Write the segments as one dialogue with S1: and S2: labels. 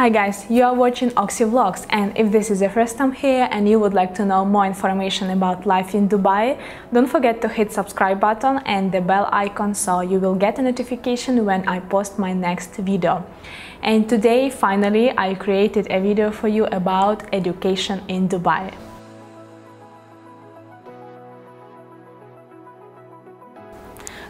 S1: Hi guys, you are watching Oksy Vlogs and if this is your first time here and you would like to know more information about life in Dubai, don't forget to hit subscribe button and the bell icon so you will get a notification when I post my next video. And today finally I created a video for you about education in Dubai.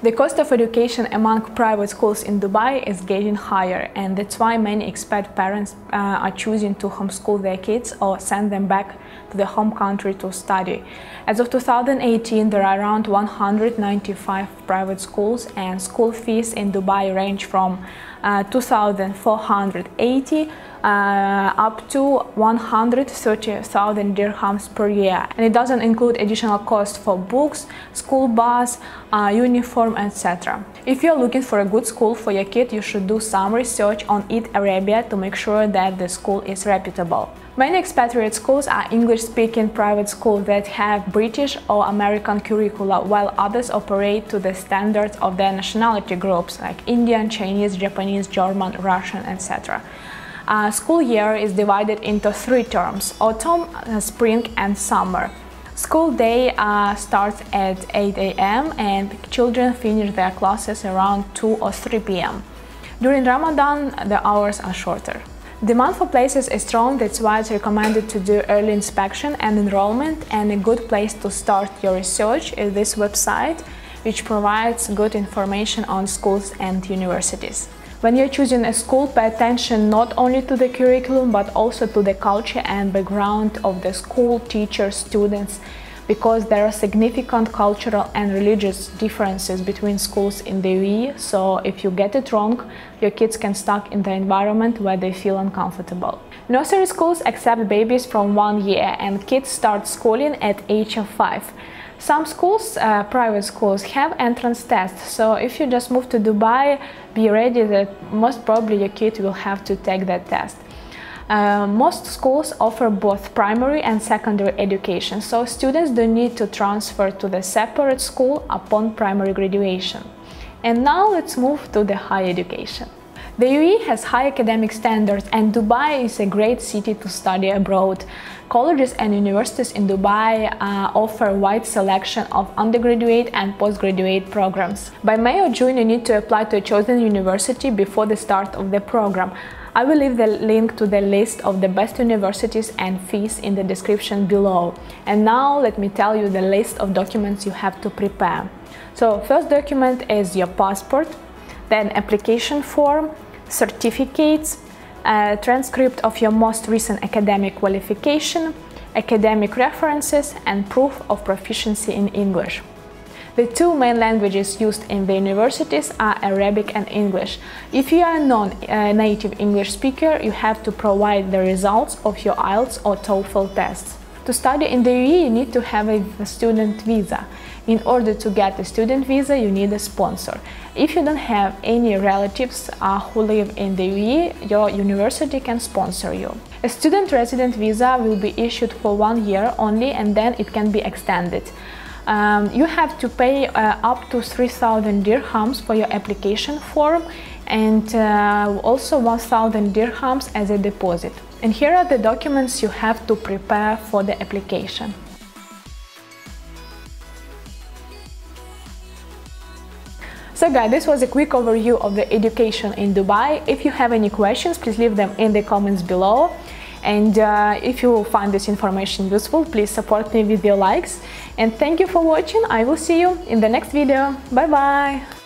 S1: The cost of education among private schools in Dubai is getting higher and that's why many expat parents uh, are choosing to homeschool their kids or send them back to the home country to study. As of 2018, there are around 195 private schools and school fees in Dubai range from uh, 2,480 uh, up to 130,000 dirhams per year. And it doesn't include additional costs for books, school bus, uh, uniform, etc. If you're looking for a good school for your kid, you should do some research on Edarabia to make sure that the school is reputable. Many expatriate schools are English-speaking private schools that have British or American curricula, while others operate to the standards of their nationality groups like Indian, Chinese, Japanese, German, Russian, etc uh, school year is divided into three terms, autumn, uh, spring and summer. School day uh, starts at 8 a.m. and children finish their classes around 2 or 3 p.m. During Ramadan, the hours are shorter. Demand for places is strong, that's why it's recommended to do early inspection and enrollment and a good place to start your research is this website, which provides good information on schools and universities. When you're choosing a school, pay attention not only to the curriculum but also to the culture and background of the school, teachers, students, because there are significant cultural and religious differences between schools in the UAE. So if you get it wrong, your kids can stuck in the environment where they feel uncomfortable. Nursery schools accept babies from one year and kids start schooling at age of five. Some schools, uh, private schools, have entrance tests. So if you just move to Dubai, be ready that most probably your kid will have to take that test. Uh, most schools offer both primary and secondary education, so students don't need to transfer to the separate school upon primary graduation. And now let's move to the higher education. The UAE has high academic standards and Dubai is a great city to study abroad. Colleges and universities in Dubai uh, offer a wide selection of undergraduate and postgraduate programs. By May or June you need to apply to a chosen university before the start of the program. I will leave the link to the list of the best universities and fees in the description below. And now let me tell you the list of documents you have to prepare. So first document is your passport, then application form, certificates, a transcript of your most recent academic qualification, academic references, and proof of proficiency in English. The two main languages used in the universities are Arabic and English. If you are a non-native English speaker, you have to provide the results of your IELTS or TOEFL tests. To study in the UAE, you need to have a student visa. In order to get a student visa, you need a sponsor. If you don't have any relatives uh, who live in the UAE, your university can sponsor you. A student resident visa will be issued for one year only and then it can be extended. Um, you have to pay uh, up to 3000 dirhams for your application form and uh, also 1000 dirhams as a deposit. And here are the documents you have to prepare for the application. So guys, this was a quick overview of the education in Dubai. If you have any questions, please leave them in the comments below. And uh, if you find this information useful, please support me with your likes. And thank you for watching. I will see you in the next video. Bye bye!